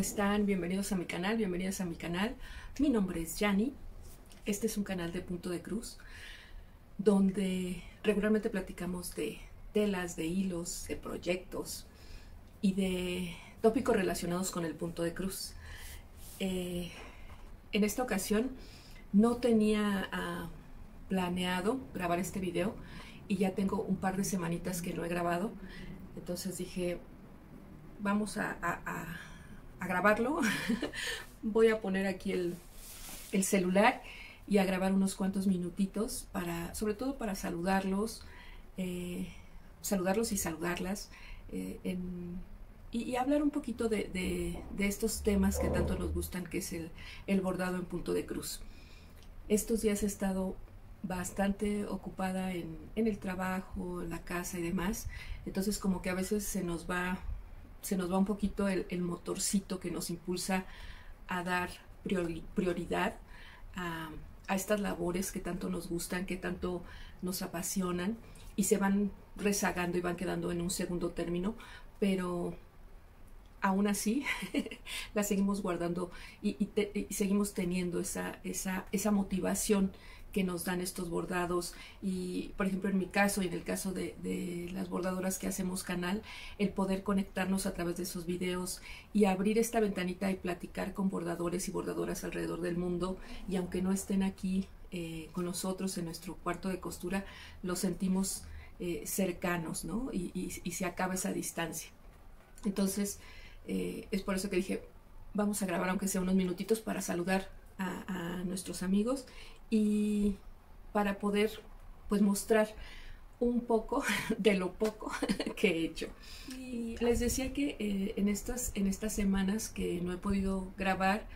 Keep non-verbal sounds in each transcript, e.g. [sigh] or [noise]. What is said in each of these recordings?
¿Cómo están? Bienvenidos a mi canal, bienvenidas a mi canal. Mi nombre es Yani. Este es un canal de Punto de Cruz, donde regularmente platicamos de telas, de hilos, de proyectos y de tópicos relacionados con el punto de cruz. Eh, en esta ocasión no tenía ah, planeado grabar este video y ya tengo un par de semanitas que no he grabado. Entonces dije, vamos a, grabarlo. [laughs] Voy a poner aquí el, celular y a grabar unos cuantos minutitos para, sobre todo para saludarlos, eh, saludarlos y saludarlas eh, y, hablar un poquito de, estos temas que tanto nos gustan, que es el, el bordado en punto de cruz. Estos días he estado bastante ocupada en, el trabajo, en la casa y demás. Entonces como que a veces se nos va, se nos va un poquito el, motorcito que nos impulsa a dar prioridad a, estas labores que tanto nos gustan, que tanto nos apasionan y se van rezagando y van quedando en un segundo término, pero aún así [laughs] la seguimos guardando y, y seguimos teniendo esa, esa, esa motivación que nos dan estos bordados. Y por ejemplo en mi caso y en el caso de, las bordadoras que hacemos canal el poder conectarnos a través de esos videos y abrir esta ventanita y platicar con bordadores y bordadoras alrededor del mundo. Y aunque no estén aquí eh, con nosotros en nuestro cuarto de costura los sentimos eh, cercanos ¿no? Y, se acaba esa distancia. Entonces eh, es por eso que dije vamos a grabar aunque sea unos minutitos para saludar a, nuestros amigos y para poder pues mostrar un poco [laughs] de lo poco [laughs] que he hecho. Y les decía que eh, en, estas, en estas semanas que no he podido grabar,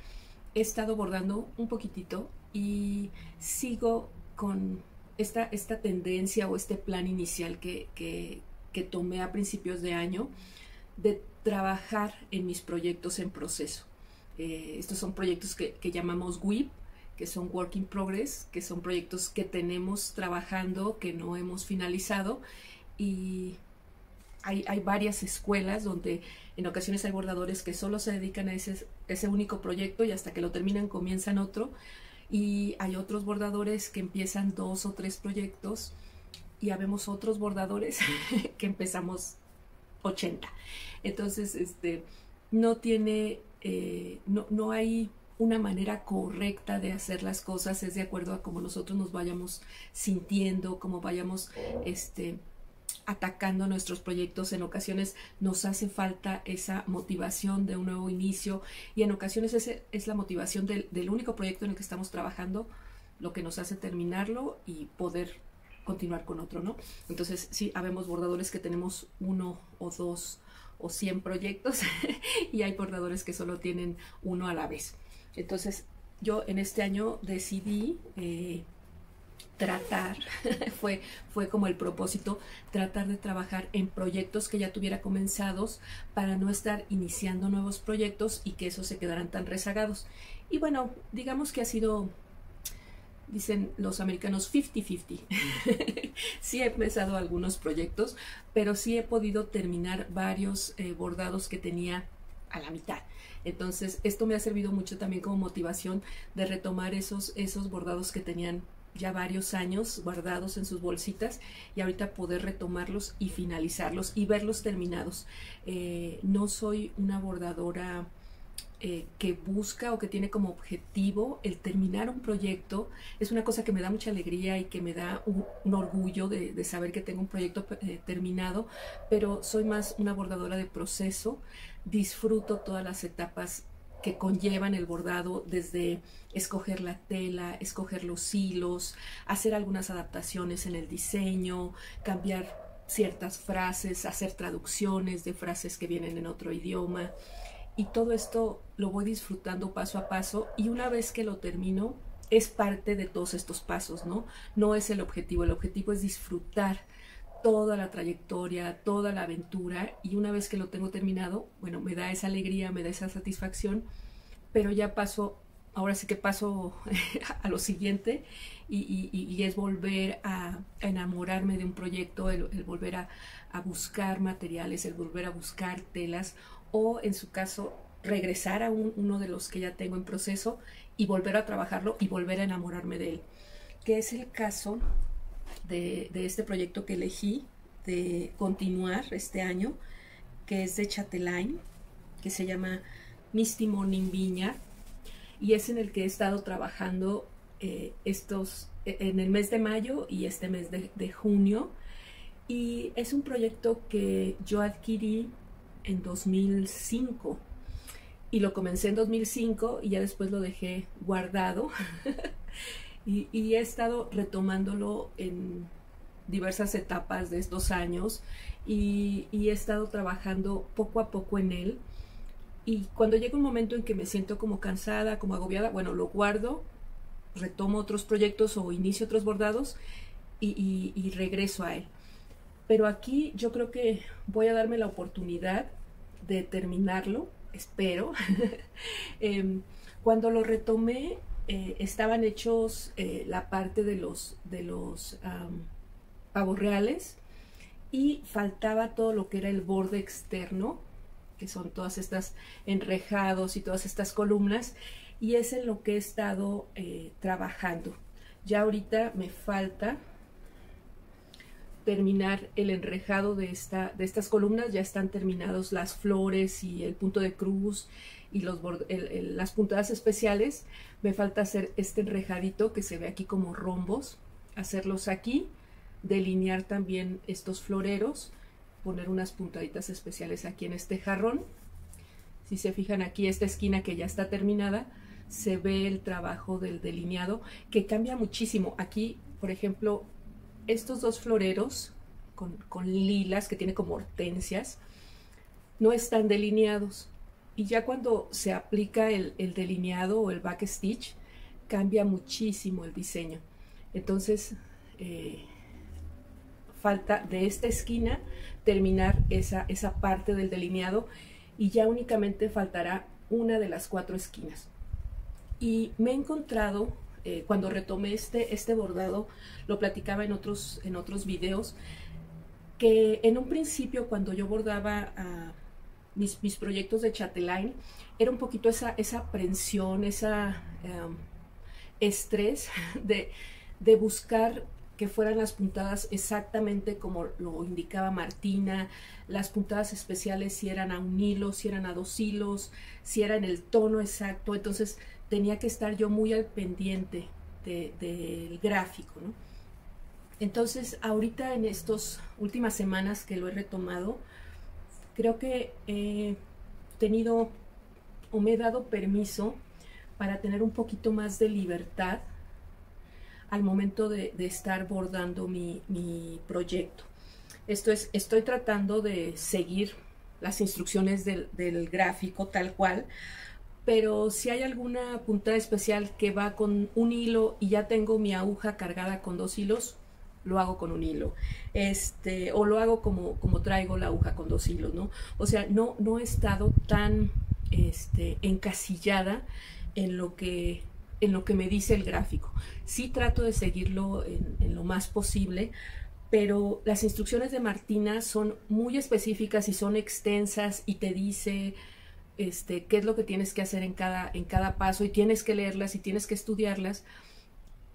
he estado bordando un poquitito y sigo con esta, esta tendencia o este plan inicial que, que, tomé a principios de año de trabajar en mis proyectos en proceso. Eh, estos son proyectos que, que llamamos WIP, que son work in progress, que son proyectos que tenemos trabajando, que no hemos finalizado y hay, varias escuelas donde en ocasiones hay bordadores que solo se dedican a ese, ese único proyecto y hasta que lo terminan comienzan otro y hay otros bordadores que empiezan dos o tres proyectos y habemos otros bordadores [laughs] que empezamos 80. Entonces, este, no tiene, eh, no, no hay una manera correcta de hacer las cosas es de acuerdo a cómo nosotros nos vayamos sintiendo, cómo vayamos este, atacando nuestros proyectos. En ocasiones nos hace falta esa motivación de un nuevo inicio y en ocasiones ese es la motivación del, del único proyecto en el que estamos trabajando, lo que nos hace terminarlo y poder continuar con otro, ¿no? Entonces, sí, habemos bordadores que tenemos uno o dos o cien proyectos [laughs] y hay bordadores que solo tienen uno a la vez. Entonces, yo en este año decidí eh, tratar, [laughs] fue, fue como el propósito, tratar de trabajar en proyectos que ya tuviera comenzados para no estar iniciando nuevos proyectos y que esos se quedaran tan rezagados. Y bueno, digamos que ha sido, dicen los americanos, 50-50. [laughs] sí he empezado algunos proyectos, pero sí he podido terminar varios eh, bordados que tenía a la mitad. Entonces, esto me ha servido mucho también como motivación de retomar esos, esos bordados que tenían ya varios años guardados en sus bolsitas y ahorita poder retomarlos y finalizarlos y verlos terminados. Eh, no soy una bordadora eh, que busca o que tiene como objetivo el terminar un proyecto. Es una cosa que me da mucha alegría y que me da un, orgullo de, saber que tengo un proyecto eh, terminado, pero soy más una bordadora de proceso disfruto todas las etapas que conllevan el bordado, desde escoger la tela, escoger los hilos, hacer algunas adaptaciones en el diseño, cambiar ciertas frases, hacer traducciones de frases que vienen en otro idioma. Y todo esto lo voy disfrutando paso a paso y una vez que lo termino, es parte de todos estos pasos, ¿no? No es el objetivo, el objetivo es disfrutar toda la trayectoria, toda la aventura y una vez que lo tengo terminado, bueno, me da esa alegría, me da esa satisfacción, pero ya paso, ahora sí que paso [laughs] a lo siguiente y, es volver a, enamorarme de un proyecto, el, volver a, buscar materiales, el volver a buscar telas o en su caso regresar a uno de los que ya tengo en proceso y volver a trabajarlo y volver a enamorarme de él, que es el caso de, este proyecto que elegí de continuar este año, que es de Chatelain, que se llama Misty Morning Viña, y es en el que he estado trabajando eh, estos e, en el mes de mayo y este mes de junio. Y es un proyecto que yo adquirí en 2005 y lo comencé en 2005 y ya después lo dejé guardado. [laughs] Y, he estado retomándolo en diversas etapas de estos años y, he estado trabajando poco a poco en él. Y cuando llega un momento en que me siento como cansada, como agobiada, bueno, lo guardo, retomo otros proyectos o inicio otros bordados y, y regreso a él. Pero aquí yo creo que voy a darme la oportunidad de terminarlo espero. [laughs] Em, cuando lo retomé, eh, estaban hechos eh, la parte de los, de los pavos reales y faltaba todo lo que era el borde externo, que son todas estas enrejados y todas estas columnas, y es en lo que he estado eh, trabajando. Ya ahorita me falta terminar el enrejado de, esta, de estas columnas, ya están terminados las flores y el punto de cruz y los las puntadas especiales. Me falta hacer este enrejadito que se ve aquí como rombos, hacerlos aquí, delinear también estos floreros, poner unas puntaditas especiales aquí en este jarrón. Si se fijan aquí, esta esquina que ya está terminada, se ve el trabajo del delineado que cambia muchísimo. Aquí, por ejemplo, estos dos floreros con, lilas que tiene como hortensias no están delineados. Y ya cuando se aplica el, delineado o el backstitch cambia muchísimo el diseño. Entonces eh, falta de esta esquina terminar esa, esa parte del delineado y ya únicamente faltará una de las cuatro esquinas. Y me he encontrado eh, cuando retomé este, este bordado, lo platicaba en otros, en otros videos, que en un principio cuando yo bordaba mis, mis, proyectos de Chatelaine, era un poquito esa, esa aprensión, esa em, estrés [laughs] de, de buscar que fueran las puntadas exactamente como lo indicaba Martina, las puntadas especiales si eran a un hilo, si eran a dos hilos, si era en el tono exacto. Entonces, tenía que estar yo muy al pendiente del gráfico. Entonces, ahorita en estas últimas semanas que lo he retomado, creo que he tenido o me he dado permiso para tener un poquito más de libertad al momento de, estar bordando mi, proyecto. Esto es, estoy tratando de seguir las instrucciones del gráfico tal cual, pero si hay alguna puntada especial que va con un hilo y ya tengo mi aguja cargada con dos hilos, lo hago con un hilo. Este, o lo hago como, como traigo la aguja con dos hilos, ¿no? O sea, no, no he estado tan este, encasillada en lo que en lo que me dice el gráfico. Sí trato de seguirlo en, en lo más posible, pero las instrucciones de Martina son muy específicas y son extensas y te dice este, qué es lo que tienes que hacer en cada, en cada paso y tienes que leerlas y tienes que estudiarlas.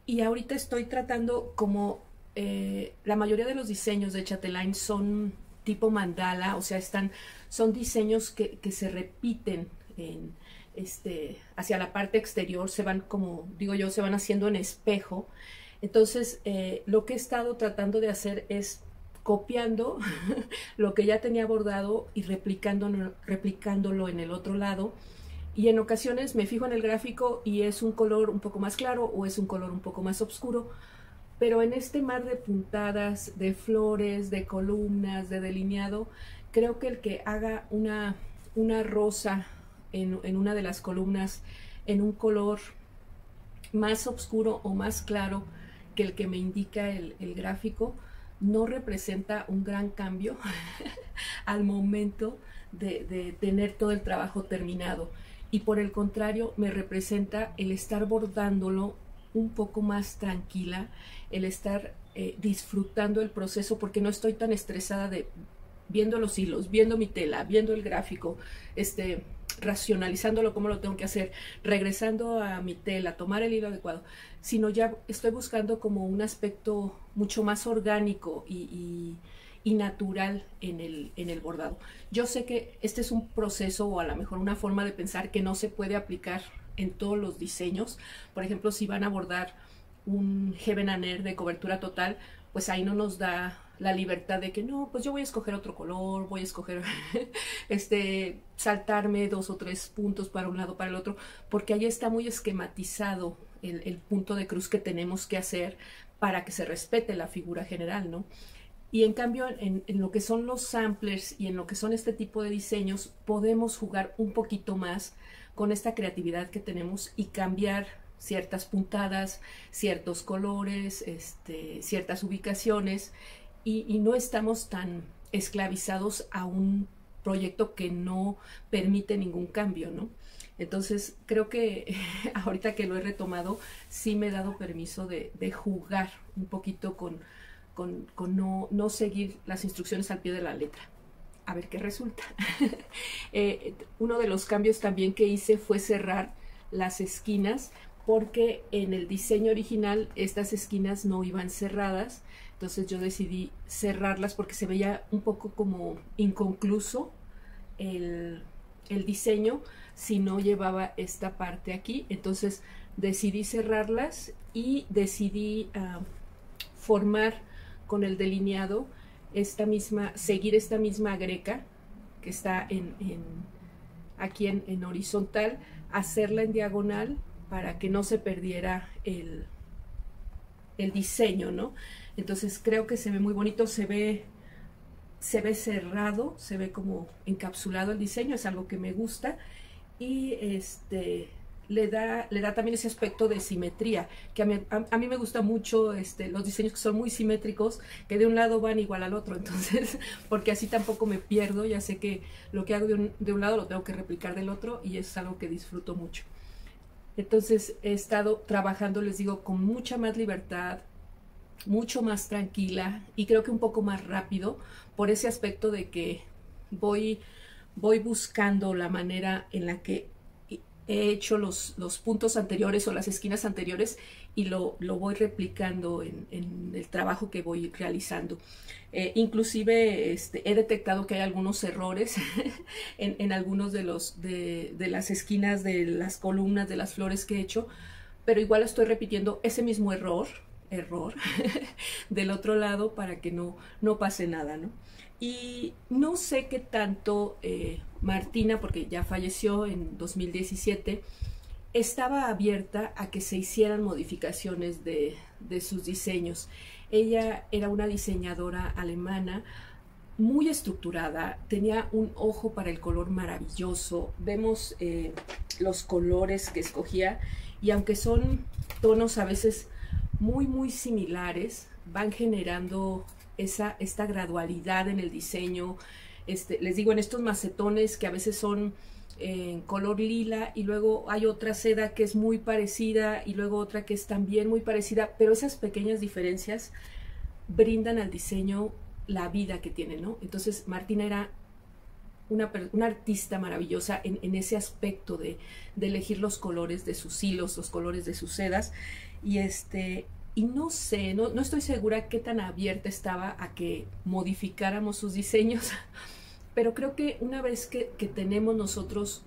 Y ahorita estoy tratando como eh, la mayoría de los diseños de Chatelaine son tipo mandala, o sea, están, son diseños que, se repiten en, este, hacia la parte exterior, se van como digo yo, se van haciendo en espejo. Entonces, eh, lo que he estado tratando de hacer es copiando [laughs] lo que ya tenía bordado y replicándolo, replicándolo en el otro lado. Y en ocasiones me fijo en el gráfico y es un color un poco más claro o es un color un poco más oscuro. Pero en este mar de puntadas, de flores, de columnas, de delineado, creo que el que haga una, una rosa en, en una de las columnas en un color más oscuro o más claro que el que me indica el, el gráfico, no representa un gran cambio [laughs] al momento de, tener todo el trabajo terminado. Y por el contrario, me representa el estar bordándolo un poco más tranquila, el estar eh, disfrutando el proceso porque no estoy tan estresada de viendo los hilos, viendo mi tela, viendo el gráfico, este, racionalizándolo cómo lo tengo que hacer, regresando a mi tela, tomar el hilo adecuado, sino ya estoy buscando como un aspecto mucho más orgánico y, natural en el, en el bordado. Yo sé que este es un proceso o a lo mejor una forma de pensar que no se puede aplicar en todos los diseños. Por ejemplo, si van a bordar un Heaven Air de cobertura total, pues ahí no nos da la libertad de que no, pues yo voy a escoger otro color, voy a escoger, [laughs] este, saltarme dos o tres puntos para un lado, para el otro, porque ahí está muy esquematizado el, punto de cruz que tenemos que hacer para que se respete la figura general, ¿no? Y en cambio, en, en, lo que son los samplers y en lo que son este tipo de diseños, podemos jugar un poquito más con esta creatividad que tenemos y cambiar ciertas puntadas, ciertos colores, este, ciertas ubicaciones y, no estamos tan esclavizados a un proyecto que no permite ningún cambio, ¿no? Entonces, creo que [laughs] ahorita que lo he retomado, sí me he dado permiso de, jugar un poquito con, no, seguir las instrucciones al pie de la letra. A ver qué resulta. [laughs] Eh, uno de los cambios también que hice fue cerrar las esquinas, porque en el diseño original estas esquinas no iban cerradas entonces yo decidí cerrarlas porque se veía un poco como inconcluso el, diseño si no llevaba esta parte aquí. Entonces decidí cerrarlas y decidí ah, formar con el delineado esta misma, seguir esta misma greca que está en, aquí en, en, horizontal, hacerla en diagonal para que no se perdiera el, el diseño, ¿no? Entonces creo que se ve muy bonito, se ve, se ve cerrado, se ve como encapsulado el diseño, es algo que me gusta y este le da, le da también ese aspecto de simetría, que a mí, a, mí, me gusta mucho este, los diseños que son muy simétricos, que de un lado van igual al otro, [laughs] entonces, porque así tampoco me pierdo, ya sé que lo que hago de un, de un lado lo tengo que replicar del otro y es algo que disfruto mucho. Entonces he estado trabajando, les digo, con mucha más libertad, mucho más tranquila y creo que un poco más rápido por ese aspecto de que voy, voy buscando la manera en la que he hecho los, los puntos anteriores o las esquinas anteriores y lo, lo voy replicando en, el trabajo que voy realizando. Eh, inclusive este, he detectado que hay algunos errores [laughs] en, en, algunos de, los, de, de las esquinas de las columnas de las flores que he hecho, pero igual estoy repitiendo ese mismo error error [laughs] del otro lado para que no, no pase nada, ¿no? Y no sé qué tanto eh, Martina, porque ya falleció en 2017, estaba abierta a que se hicieran modificaciones de, de sus diseños. Ella era una diseñadora alemana muy estructurada, tenía un ojo para el color maravilloso, vemos eh, los colores que escogía y aunque son tonos a veces muy, muy similares, van generando esa, esta gradualidad en el diseño. Este, les digo, en estos macetones que a veces son en color lila y luego hay otra seda que es muy parecida y luego otra que es también muy parecida, pero esas pequeñas diferencias brindan al diseño la vida que tiene, ¿no? Entonces Martina era una, una artista maravillosa en, en ese aspecto de, de, elegir los colores de sus hilos, los colores de sus sedas y este, y no sé, no, no estoy segura qué tan abierta estaba a que modificáramos sus diseños, [laughs] pero creo que una vez que, tenemos nosotros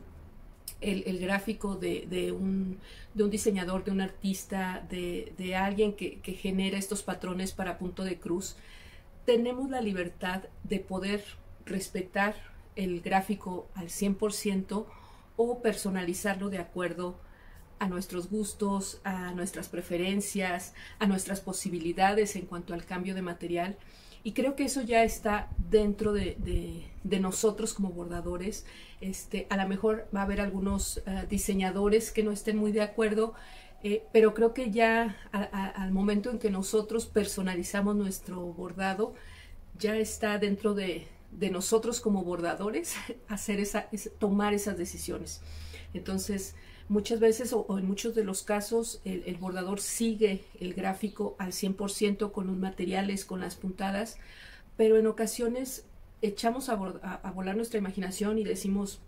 el, gráfico de, un, de, un, diseñador, de un artista, de, de alguien que, que, genera estos patrones para punto de cruz, tenemos la libertad de poder respetar el gráfico al 100% o personalizarlo de acuerdo a nuestros gustos, a nuestras preferencias, a nuestras posibilidades en cuanto al cambio de material. Y creo que eso ya está dentro de, nosotros como bordadores. Este, a lo mejor va a haber algunos eh, diseñadores que no estén muy de acuerdo, eh, pero creo que ya al momento en que nosotros personalizamos nuestro bordado, ya está dentro de, nosotros como bordadores [laughs] hacer esa, tomar esas decisiones. Entonces, Muchas veces o, en muchos de los casos el, bordador sigue el gráfico al 100% con los materiales, con las puntadas, pero en ocasiones echamos a, volar nuestra imaginación y decimos,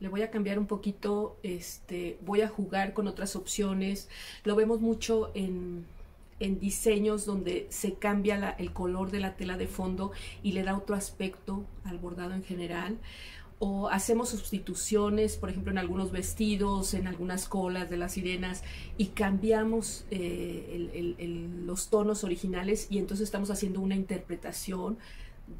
le voy a cambiar un poquito, este, voy a jugar con otras opciones. Lo vemos mucho en, en diseños donde se cambia el color de la tela de fondo y le da otro aspecto al bordado en general o hacemos sustituciones, por ejemplo, en algunos vestidos, en algunas colas de las sirenas, y cambiamos eh, los tonos originales y entonces estamos haciendo una interpretación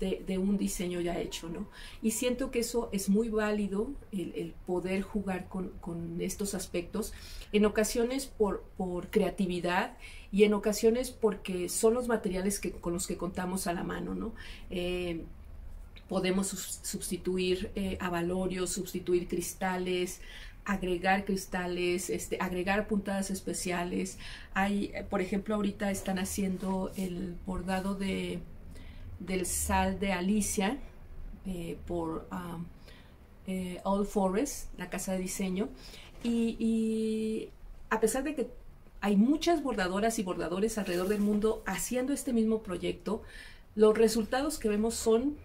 de, un diseño ya hecho, ¿no? Y siento que eso es muy válido, el, poder jugar con, estos aspectos, en ocasiones por, creatividad y en ocasiones porque son los materiales que, con los que contamos a la mano, ¿no? Eh, podemos sustituir eh, sustituir cristales, agregar cristales, este, agregar puntadas especiales. Hay, por ejemplo, ahorita están haciendo el bordado de, del sal de Alicia eh, por um, eh, Old Forest, la casa de diseño. Y a pesar de que hay muchas bordadoras y bordadores alrededor del mundo haciendo este mismo proyecto, los resultados que vemos son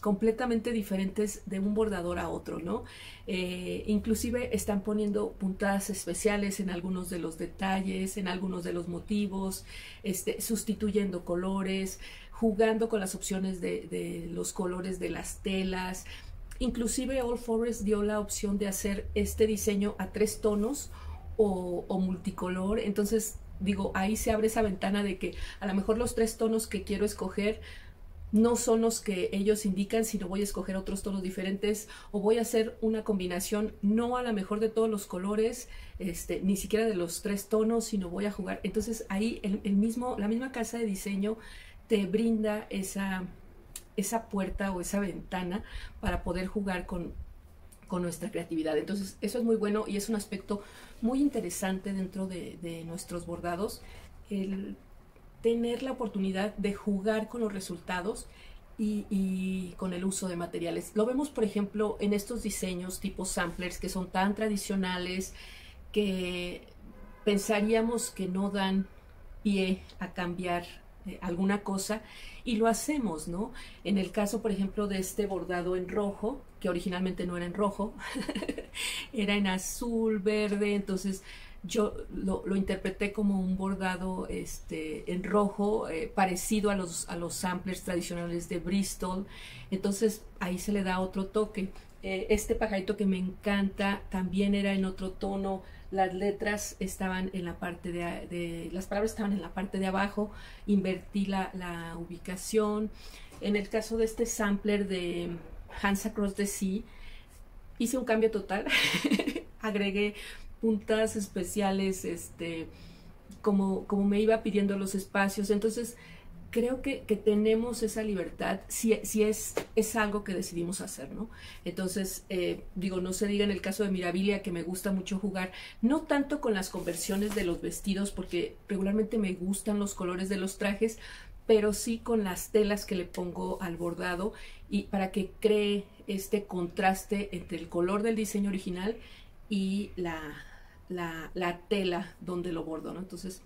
completamente diferentes de un bordador a otro, ¿no? Eh, inclusive están poniendo puntadas especiales en algunos de los detalles, en algunos de los motivos, este, sustituyendo colores, jugando con las opciones de, los colores de las telas. Inclusive All Forest dio la opción de hacer este diseño a tres tonos o, o multicolor. Entonces, digo, ahí se abre esa ventana de que a lo mejor los tres tonos que quiero escoger no son los que ellos indican, sino voy a escoger otros tonos diferentes o voy a hacer una combinación no a la mejor de todos los colores, este, ni siquiera de los tres tonos, sino voy a jugar. Entonces ahí el, mismo, la misma casa de diseño te brinda esa, esa puerta o esa ventana para poder jugar con, con nuestra creatividad. Entonces eso es muy bueno y es un aspecto muy interesante dentro de, de nuestros bordados. El tener la oportunidad de jugar con los resultados y, con el uso de materiales. Lo vemos, por ejemplo, en estos diseños tipo samplers que son tan tradicionales que pensaríamos que no dan pie a cambiar eh, alguna cosa y lo hacemos, ¿no? En el caso, por ejemplo, de este bordado en rojo, que originalmente no era en rojo, [laughs] era en azul, verde, entonces yo lo, interpreté como un bordado este, en rojo, eh, parecido a los, a los samplers tradicionales de Bristol. Entonces ahí se le da otro toque. Eh, este pajarito que me encanta también era en otro tono. Las letras estaban en la parte de, las palabras estaban en la parte de abajo. Invertí la, la ubicación. En el caso de este sampler de Hands Across the Sea, hice un cambio total. [laughs] Agregué puntas especiales, este, como, como me iba pidiendo los espacios. Entonces, creo que, tenemos esa libertad si, si es, es algo que decidimos hacer, ¿no? Entonces, eh, digo, no se diga en el caso de Mirabilia que me gusta mucho jugar, no tanto con las conversiones de los vestidos, porque regularmente me gustan los colores de los trajes, pero sí con las telas que le pongo al bordado y para que cree este contraste entre el color del diseño original y la, la, tela donde lo bordo, ¿no? Entonces,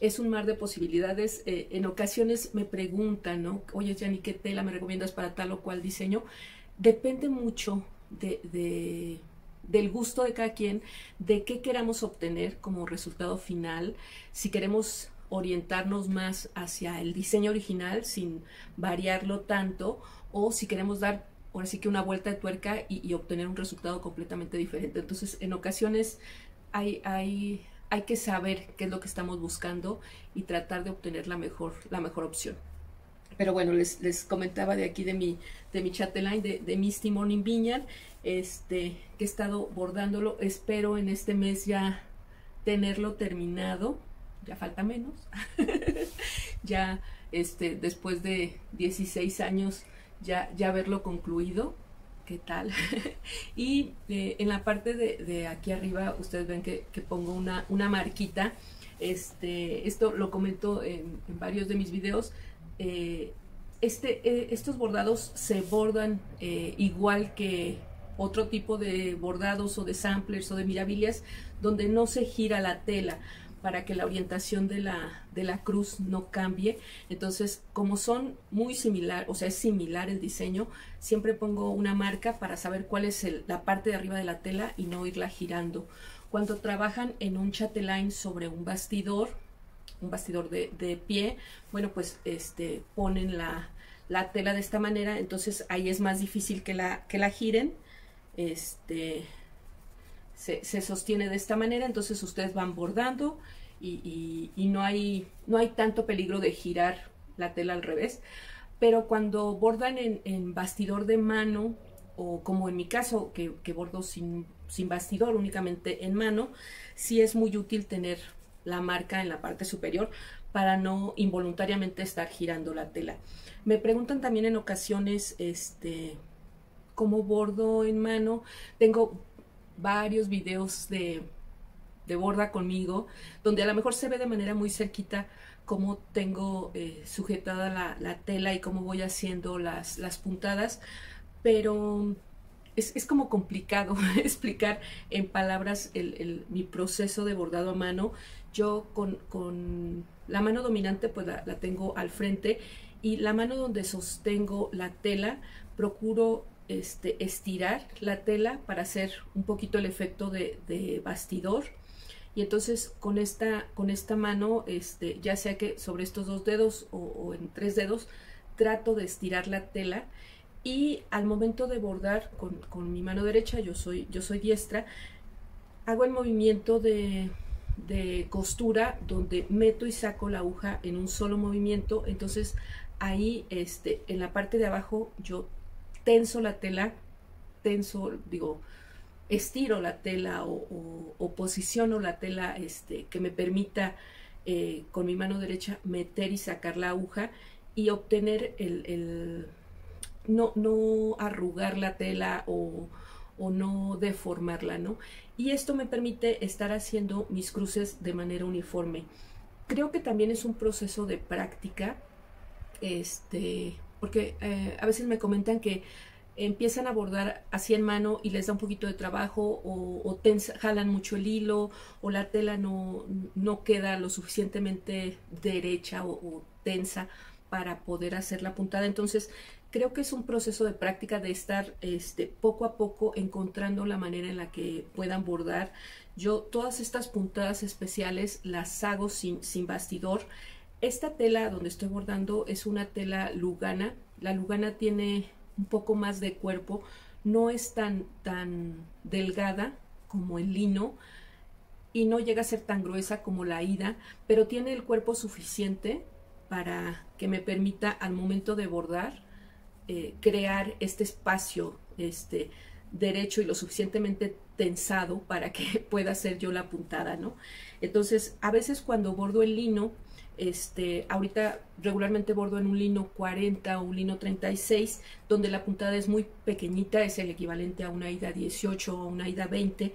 es un mar de posibilidades. Eh, en ocasiones me preguntan, ¿no? Oye, Jenny, ¿qué tela me recomiendas para tal o cual diseño? Depende mucho de, del gusto de cada quien, de qué queramos obtener como resultado final, si queremos orientarnos más hacia el diseño original sin variarlo tanto, o si queremos dar ahora sí que una vuelta de tuerca y, obtener un resultado completamente diferente. Entonces, en ocasiones hay, hay, hay que saber qué es lo que estamos buscando y tratar de obtener la mejor, la mejor opción. Pero bueno, les, les comentaba de aquí de mi, de mi de, de Misty Morning Vineyard, este, que he estado bordándolo. Espero en este mes ya tenerlo terminado. Ya falta menos. [laughs] ya este, después de 16 años ya, ya verlo concluido. ¿Qué tal? [laughs] y eh, en la parte de, aquí arriba ustedes ven que, pongo una, una, marquita. Este, esto lo comento en, varios de mis videos. Eh, este, eh, estos bordados se bordan igual que otro tipo de bordados o de samplers o de mirabilias donde no se gira la tela para que la orientación de la, de la cruz no cambie. Entonces, como son muy similar, o sea, es similar el diseño, siempre pongo una marca para saber cuál es la parte de arriba de la tela y no irla girando. Cuando trabajan en un chatelaine sobre un bastidor, un bastidor de, de pie, bueno, pues este, ponen la, la, tela de esta manera, entonces ahí es más difícil que la, que la giren. Este, se, sostiene de esta manera, entonces ustedes van bordando y, no, hay, no hay tanto peligro de girar la tela al revés. Pero cuando bordan en, bastidor de mano, o como en mi caso, que, bordo sin, sin, bastidor, únicamente en mano, sí es muy útil tener la marca en la parte superior para no involuntariamente estar girando la tela. Me preguntan también en ocasiones, este, cómo bordo en mano. Tengo varios videos de, de borda conmigo, donde a lo mejor se ve de manera muy cerquita cómo tengo eh, sujetada la, la, tela y cómo voy haciendo las, las puntadas, pero es, es, como complicado [laughs] explicar en palabras el, el, mi proceso de bordado a mano. Yo con, con la mano dominante pues la, la, tengo al frente y la mano donde sostengo la tela procuro este, estirar la tela para hacer un poquito el efecto de, bastidor. Y entonces con esta, con esta mano, este, ya sea que sobre estos dos dedos o, en tres dedos, trato de estirar la tela y al momento de bordar con, mi mano derecha, yo soy, yo soy diestra, hago el movimiento de, de, costura donde meto y saco la aguja en un solo movimiento. Entonces ahí este, en la parte de abajo yo tenso la tela, tenso, digo, estiro la tela o, posiciono la tela este, que me permita eh, con mi mano derecha meter y sacar la aguja y obtener el, no, no, arrugar la tela o, o, no deformarla, ¿no? Y esto me permite estar haciendo mis cruces de manera uniforme. Creo que también es un proceso de práctica, este, porque eh, a veces me comentan que empiezan a bordar así en mano y les da un poquito de trabajo o, jalan mucho el hilo o la tela no, no queda lo suficientemente derecha o, tensa para poder hacer la puntada. Entonces, creo que es un proceso de práctica de estar este, poco a poco encontrando la manera en la que puedan bordar. Yo todas estas puntadas especiales las hago sin, sin bastidor esta tela donde estoy bordando es una tela lugana. La lugana tiene un poco más de cuerpo, no es tan, tan delgada como el lino y no llega a ser tan gruesa como la ida, pero tiene el cuerpo suficiente para que me permita al momento de bordar eh, crear este espacio este, derecho y lo suficientemente tensado para que [laughs] pueda hacer yo la puntada, ¿no? Entonces, a veces cuando bordo el lino, este, ahorita regularmente bordo en un lino 40 o un lino 36, donde la puntada es muy pequeñita, es el equivalente a una ida 18 o una ida 20.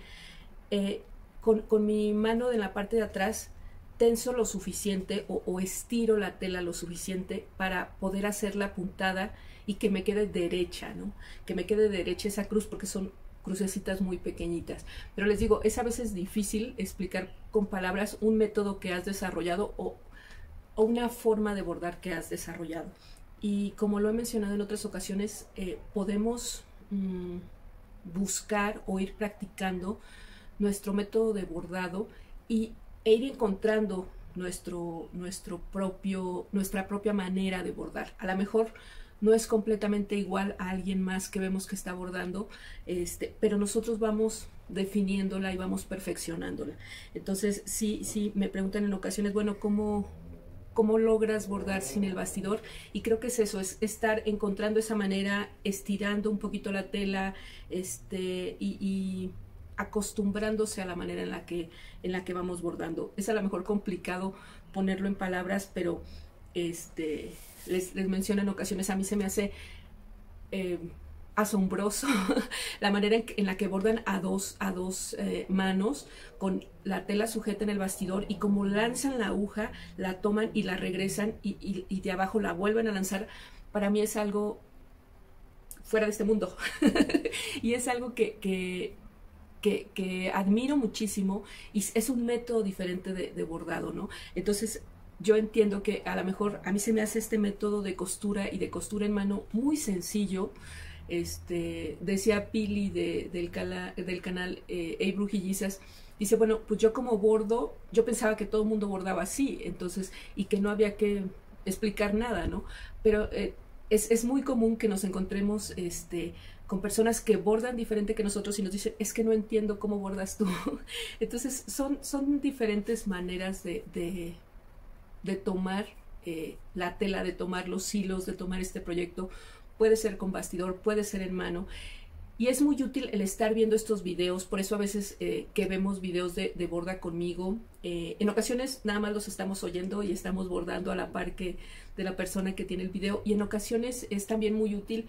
Eh, con, mi mano en la parte de atrás tenso lo suficiente o, estiro la tela lo suficiente para poder hacer la puntada y que me quede derecha, ¿no? Que me quede derecha esa cruz porque son crucecitas muy pequeñitas. Pero les digo, es a veces difícil explicar con palabras un método que has desarrollado o o una forma de bordar que has desarrollado. Y como lo he mencionado en otras ocasiones, eh, podemos mm, buscar o ir practicando nuestro método de bordado y, e ir encontrando nuestro, nuestro propio, nuestra propia manera de bordar. A lo mejor no es completamente igual a alguien más que vemos que está bordando, este, pero nosotros vamos definiéndola y vamos perfeccionándola. Entonces, sí, sí, me preguntan en ocasiones, bueno, ¿cómo, cómo logras bordar sin el bastidor y creo que es eso, es estar encontrando esa manera, estirando un poquito la tela este, y, acostumbrándose a la manera en la, que, en la que vamos bordando. Es a lo mejor complicado ponerlo en palabras, pero este, les, les menciono en ocasiones, a mí se me hace... Eh, asombroso [laughs] la manera en, la que bordan a dos, a dos eh, manos con la tela sujeta en el bastidor y como lanzan la aguja, la toman y la regresan y, de abajo la vuelven a lanzar, para mí es algo fuera de este mundo. [laughs] y es algo que, que, admiro muchísimo y es un método diferente de, de bordado, ¿no? Entonces, yo entiendo que a lo mejor a mí se me hace este método de costura y de costura en mano muy sencillo. Este, decía Pili de, del, canal eh, Brujillizas, dice, bueno, pues yo como bordo, yo pensaba que todo el mundo bordaba así, entonces, y que no había que explicar nada, ¿no? Pero eh, es, es, muy común que nos encontremos este, con personas que bordan diferente que nosotros y nos dicen, es que no entiendo cómo bordas tú. [laughs] Entonces, son, son diferentes maneras de, de tomar eh, la tela, de tomar los hilos, de tomar este proyecto. Puede ser con bastidor, puede ser en mano. Y es muy útil el estar viendo estos videos, por eso a veces eh, que vemos videos de, borda conmigo, eh, en ocasiones nada más los estamos oyendo y estamos bordando a la par que de la persona que tiene el video y en ocasiones es también muy útil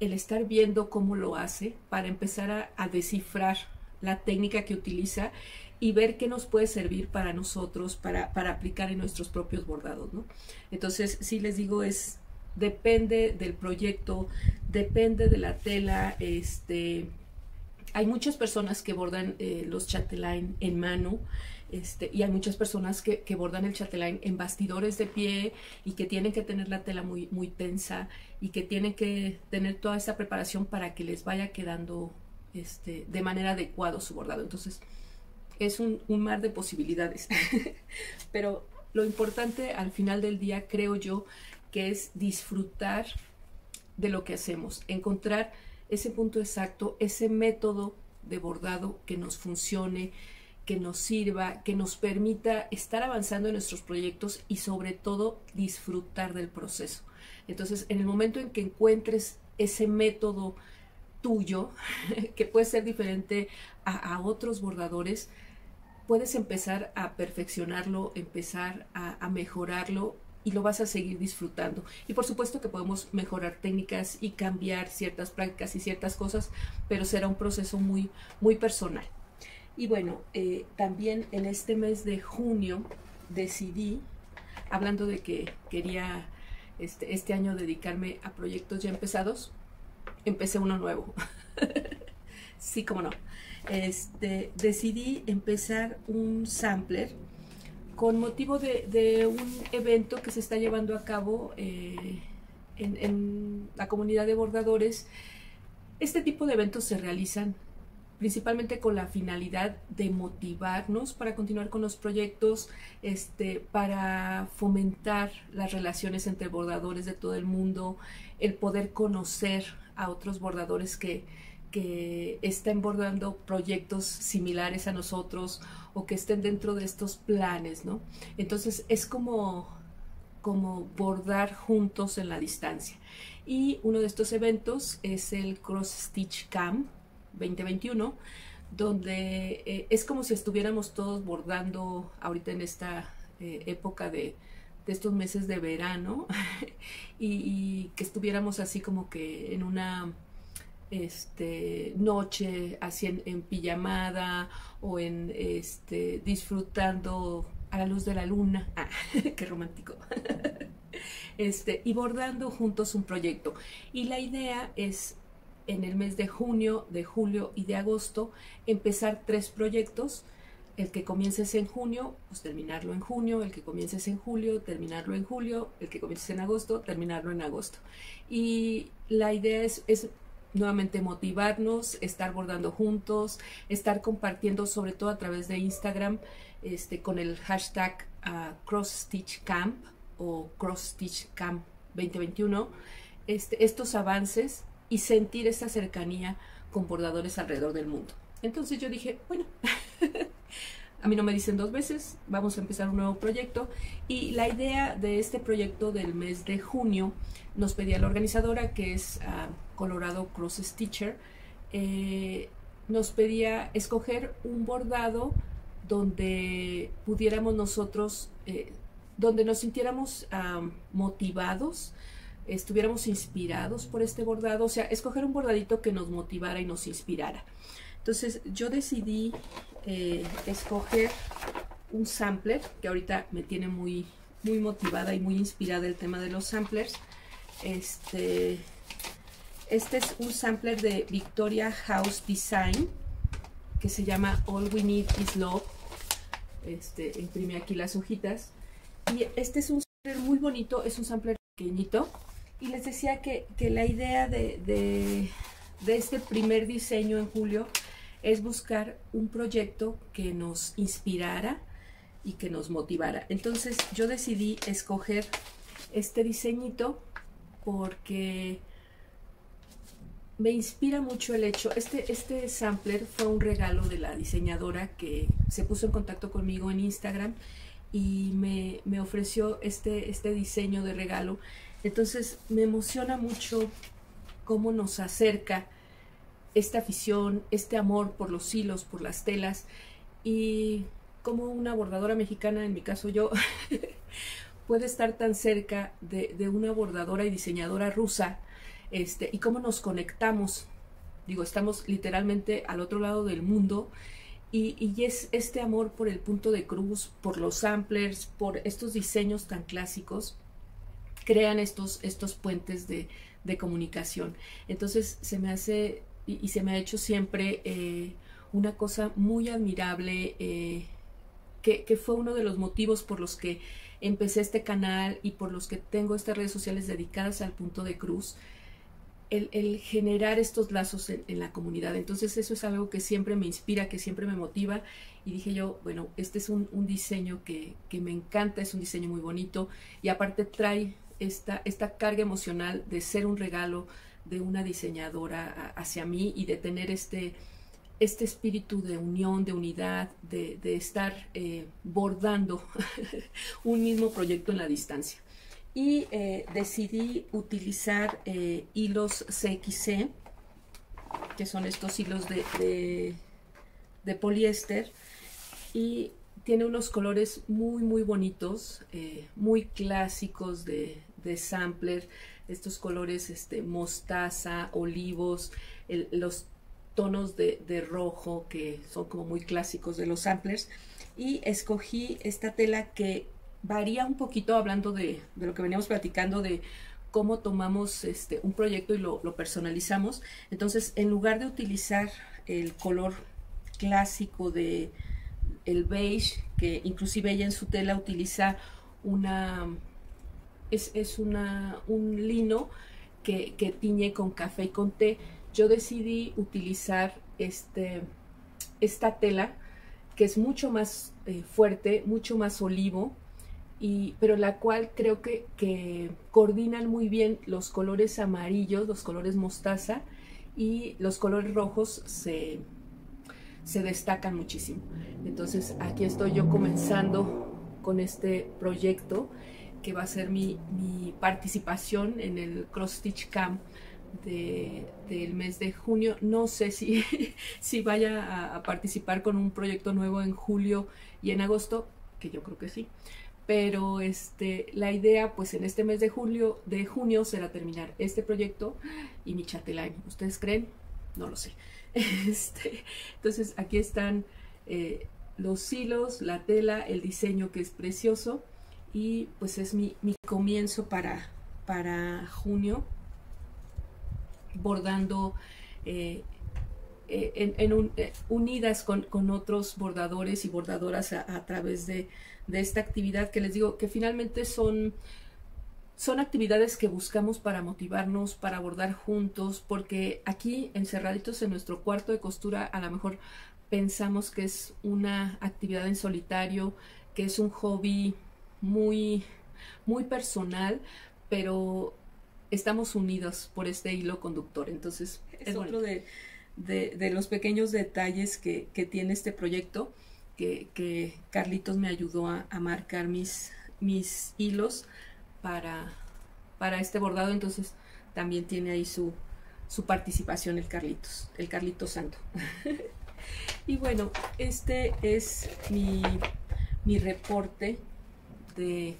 el estar viendo cómo lo hace para empezar a, descifrar la técnica que utiliza y ver qué nos puede servir para nosotros, para, para aplicar en nuestros propios bordados, ¿no? Entonces, sí les digo, es depende del proyecto, depende de la tela, este, hay muchas personas que bordan eh, los chatelaine en mano, este, y hay muchas personas que, que, bordan el chatelaine en bastidores de pie y que tienen que tener la tela muy, muy tensa y que tienen que tener toda esta preparación para que les vaya quedando este, de manera adecuada su bordado. Entonces, es un, mar de posibilidades. [laughs] Pero lo importante al final del día, creo yo, que es disfrutar de lo que hacemos, encontrar ese punto exacto, ese método de bordado que nos funcione, que nos sirva, que nos permita estar avanzando en nuestros proyectos y sobre todo disfrutar del proceso. Entonces, en el momento en que encuentres ese método tuyo, [laughs] que puede ser diferente a, a otros bordadores, puedes empezar a perfeccionarlo, empezar a, mejorarlo y lo vas a seguir disfrutando. Y por supuesto que podemos mejorar técnicas y cambiar ciertas prácticas y ciertas cosas, pero será un proceso muy, muy personal. Y bueno, eh, también en este mes de junio decidí, hablando de que quería este, este año dedicarme a proyectos ya empezados, empecé uno nuevo. [laughs] sí, como no este, decidí empezar un sampler con motivo de, un evento que se está llevando a cabo eh, en, la comunidad de bordadores. Este tipo de eventos se realizan principalmente con la finalidad de motivarnos para continuar con los proyectos, este, para fomentar las relaciones entre bordadores de todo el mundo, el poder conocer a otros bordadores que, que estén bordando proyectos similares a nosotros o que estén dentro de estos planes, ¿no? Entonces es como, como bordar juntos en la distancia. Y uno de estos eventos es el Cross Stitch Camp 2021, donde eh, es como si estuviéramos todos bordando ahorita en esta eh, época de, estos meses de verano [laughs] y que estuviéramos así como que en una este, noche así en, pijamada o en este, disfrutando a la luz de la luna. [laughs] Ah, qué romántico. [laughs] este, y bordando juntos un proyecto. Y la idea es en el mes de junio, de julio y de agosto empezar tres proyectos. El que comiences en junio, pues terminarlo en junio, el que comiences en julio, terminarlo en julio, el que comiences en agosto, terminarlo en agosto. Y la idea es, es nuevamente motivarnos, estar bordando juntos, estar compartiendo sobre todo a través de Instagram este, con el hashtag uh, Cross Stitch Camp o Cross Stitch Camp 2021 este, estos avances y sentir esa cercanía con bordadores alrededor del mundo. Entonces yo dije, bueno, [laughs] a mí no me dicen dos veces, vamos a empezar un nuevo proyecto y la idea de este proyecto del mes de junio nos pedía la organizadora que es... Uh, Colorado Cross Stitcher, eh, nos pedía escoger un bordado donde pudiéramos nosotros, eh, donde nos sintiéramos motivados, estuviéramos inspirados por este bordado, o sea, escoger un bordadito que nos motivara y nos inspirara. Entonces yo decidí eh, escoger un sampler, que ahorita me tiene muy, muy motivada y muy inspirada el tema de los samplers. Este, este es un sampler de Victoria House Design, que se llama All We Need Is Love. Este, imprimí aquí las hojitas. Y este es un sampler muy bonito, es un sampler pequeñito. Y les decía que, la idea de, de este primer diseño en julio es buscar un proyecto que nos inspirara y que nos motivara. Entonces yo decidí escoger este diseñito porque me inspira mucho el hecho, este, este sampler fue un regalo de la diseñadora que se puso en contacto conmigo en Instagram y me, me ofreció este, este diseño de regalo. Entonces me emociona mucho cómo nos acerca esta afición, este amor por los hilos, por las telas y como una bordadora mexicana, en mi caso yo, [laughs] puede estar tan cerca de, una bordadora y diseñadora rusa este, y cómo nos conectamos. Digo, estamos literalmente al otro lado del mundo y, y, es este amor por el punto de cruz, por los samplers, por estos diseños tan clásicos, crean estos, estos puentes de, de comunicación. Entonces se me hace y, se me ha hecho siempre eh, una cosa muy admirable, eh, que, que, fue uno de los motivos por los que empecé este canal y por los que tengo estas redes sociales dedicadas al punto de cruz, el, generar estos lazos en, la comunidad. Entonces eso es algo que siempre me inspira, que siempre me motiva y dije yo, bueno, este es un, un diseño que, que, me encanta, es un diseño muy bonito y aparte trae esta, esta carga emocional de ser un regalo, de una diseñadora hacia mí y de tener este, este espíritu de unión, de unidad, de, estar eh, bordando [laughs] un mismo proyecto en la distancia. Y eh, decidí utilizar eh, hilos CXC, que son estos hilos de, de, poliéster, y tiene unos colores muy, muy bonitos, muy clásicos de, de sampler, estos colores este, mostaza, olivos, los tonos de, rojo que son como muy clásicos de los samplers. Y escogí esta tela que varía un poquito hablando de, lo que veníamos platicando de cómo tomamos este, un proyecto y lo, personalizamos. Entonces, en lugar de utilizar el color clásico de el beige, que inclusive ella en su tela utiliza una es, una, un lino que, tiñe con café y con té. Yo decidí utilizar este, esta tela que es mucho más eh, fuerte, mucho más olivo, pero la cual creo que, que, coordinan muy bien los colores amarillos, los colores mostaza y los colores rojos se, se destacan muchísimo. Entonces aquí estoy yo comenzando con este proyecto que va a ser mi, participación en el Cross Stitch Camp del mes de junio. No sé si, [laughs] si vaya a, participar con un proyecto nuevo en julio y en agosto, que yo creo que sí. Pero este, la idea, pues en este mes de julio, de junio, será terminar este proyecto y mi chatelaine. ¿Ustedes creen? No lo sé. [laughs] Este, entonces aquí están eh, los hilos, la tela, el diseño que es precioso y pues es mi, comienzo para, para junio bordando eh, eh, en, eh, unidas con, otros bordadores y bordadoras a, través de, esta actividad que les digo que finalmente son, son actividades que buscamos para motivarnos, para bordar juntos, porque aquí encerraditos en nuestro cuarto de costura a lo mejor pensamos que es una actividad en solitario, que es un hobby muy, muy personal, pero estamos unidos por este hilo conductor. Entonces, es otro de, los pequeños detalles que, tiene este proyecto, que, Carlitos me ayudó a, marcar mis, mis hilos para, para este bordado. Entonces, también tiene ahí su, su participación el Carlitos, el Carlitos Santo. [laughs] y bueno, este es mi, mi reporte de,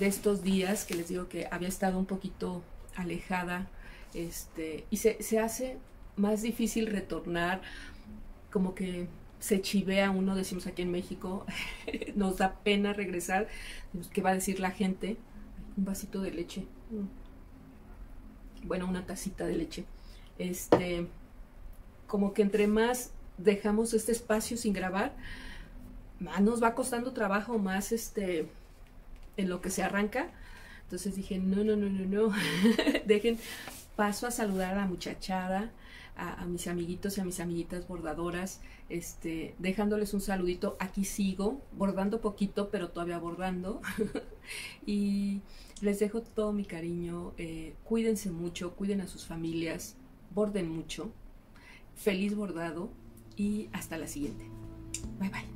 estos días que les digo que había estado un poquito alejada este, y se, hace más difícil retornar, como que se chivea uno, decimos aquí en México, [laughs] nos da pena regresar, ¿qué va a decir la gente? Un vasito de leche, bueno, una tacita de leche, este, como que entre más dejamos este espacio sin grabar, más nos va costando trabajo, más este, en lo que se arranca. Entonces dije, no, no, no, no, no, [laughs] dejen paso a saludar a la muchachada, a, mis amiguitos y a mis amiguitas bordadoras, este, dejándoles un saludito. Aquí sigo, bordando poquito, pero todavía bordando. [laughs] y les dejo todo mi cariño. Eh, cuídense mucho, cuiden a sus familias, borden mucho. Feliz bordado y hasta la siguiente. Bye bye.